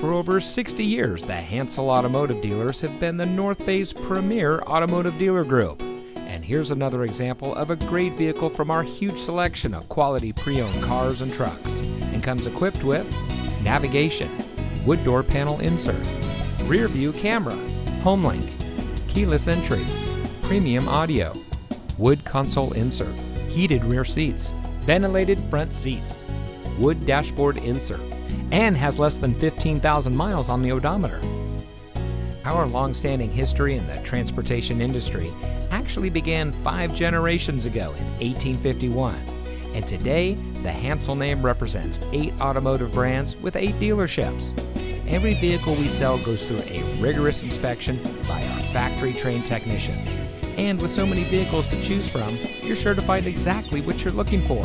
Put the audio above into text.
For over 60 years, the Hansel Automotive Dealers have been the North Bay's premier automotive dealer group. And here's another example of a great vehicle from our huge selection of quality pre owned cars and trucks. And comes equipped with navigation, wood door panel insert, rear view camera, HomeLink, keyless entry, premium audio, wood console insert, heated rear seats, ventilated front seats, wood dashboard insert, and has less than 15,000 miles on the odometer. Our long-standing history in the transportation industry actually began five generations ago in 1851, and today the Hansel name represents eight automotive brands with eight dealerships. Every vehicle we sell goes through a rigorous inspection by our factory-trained technicians. And with so many vehicles to choose from, you're sure to find exactly what you're looking for.